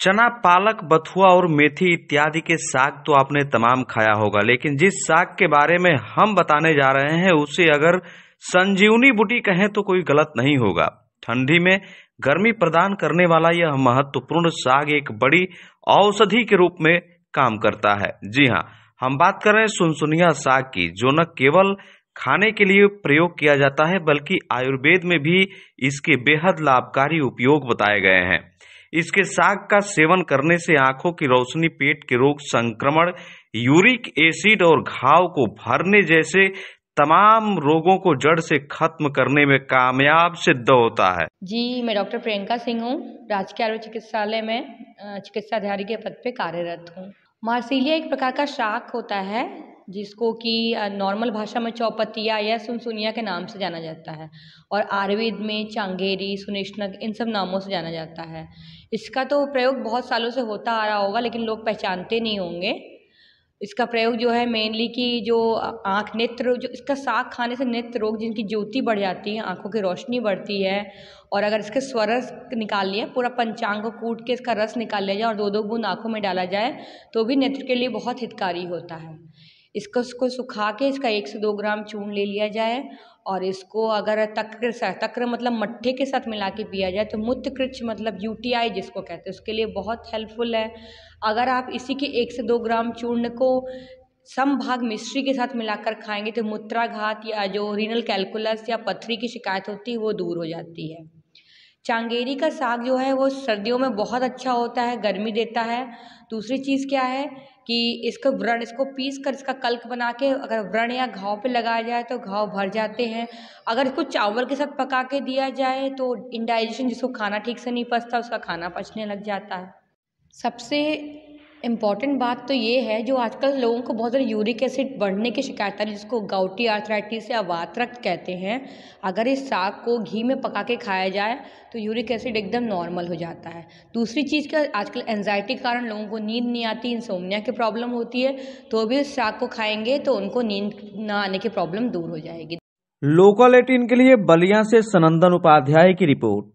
चना, पालक, बथुआ और मेथी इत्यादि के साग तो आपने तमाम खाया होगा, लेकिन जिस साग के बारे में हम बताने जा रहे हैं, उसे अगर संजीवनी बूटी कहें तो कोई गलत नहीं होगा। ठंडी में गर्मी प्रदान करने वाला यह महत्वपूर्ण साग एक बड़ी औषधि के रूप में काम करता है। जी हाँ हम बात कर रहे हैं सुनसुनिया साग की, जो न केवल खाने के लिए प्रयोग किया जाता है, बल्कि आयुर्वेद में भी इसके बेहद लाभकारी उपयोग बताए गए हैं। इसके साग का सेवन करने से आँखों की रोशनी, पेट के रोग, संक्रमण, यूरिक एसिड और घाव को भरने जैसे तमाम रोगों को जड़ से खत्म करने में कामयाब सिद्ध होता है। जी, मैं डॉक्टर प्रियंका सिंह हूँ। राजकीय आयुर्वेद चिकित्सालय में चिकित्सा अधिकारी के पद पे कार्यरत हूँ। मार्सिलिया एक प्रकार का शाक होता है जिसको कि नॉर्मल भाषा में चौपतिया या सुनसुनिया के नाम से जाना जाता है और आयुर्वेद में चांगेरी सुनिष्णक इन सब नामों से जाना जाता है। इसका तो प्रयोग बहुत सालों से होता आ रहा होगा, लेकिन लोग पहचानते नहीं होंगे। इसका प्रयोग जो है मेनली कि जो आँख नेत्र जो, इसका साग खाने से नेत्र रोग जिनकी ज्योति बढ़ जाती है, आँखों की रोशनी बढ़ती है और अगर इसके स्वरस निकाल लिया, पूरा पंचांग को कूट के इसका रस निकाल लिया जाए और दो दो बूंद आँखों में डाला जाए तो भी नेत्र के लिए बहुत हितकारी होता है। इसको उसको सुखा के इसका एक से दो ग्राम चूर्ण ले लिया जाए और इसको अगर तक्र तक्र मतलब मट्ठे के साथ मिला के पिया जाए तो मूत्रकृच मतलब यूटीआई जिसको कहते हैं, उसके लिए बहुत हेल्पफुल है। अगर आप इसी के एक से दो ग्राम चूर्ण को सम भाग मिश्री के साथ मिलाकर खाएँगे तो मूत्राघात या जो रीनल कैलकुलस या पथरी की शिकायत होती है, वो दूर हो जाती है। चांगेरी का साग जो है, वो सर्दियों में बहुत अच्छा होता है, गर्मी देता है। दूसरी चीज़ क्या है? कि इसको व्रण, इसको पीस कर इसका कल्क बना के अगर व्रण या घाव पे लगाया जाए तो घाव भर जाते हैं। अगर इसको चावल के साथ पका के दिया जाए तो इनडाइजेशन जिसको खाना ठीक से नहीं पचता उसका खाना पचने लग जाता है। सबसे इंपॉर्टेंट बात तो ये है जो आजकल लोगों को बहुत ज़्यादा यूरिक एसिड बढ़ने की शिकायत है, जिसको गाउटी आर्थराइटिस या वात रक्त कहते हैं। अगर इस साग को घी में पका के खाया जाए तो यूरिक एसिड एकदम नॉर्मल हो जाता है। दूसरी चीज़ का आजकल एनजाइटी के कारण लोगों को नींद नहीं आती इंसोमिया की प्रॉब्लम होती है तो भी इस साग को खाएँगे तो उनको नींद ना आने की प्रॉब्लम दूर हो जाएगी। लोकल एटीन के लिए बलिया से सनंदन उपाध्याय की रिपोर्ट।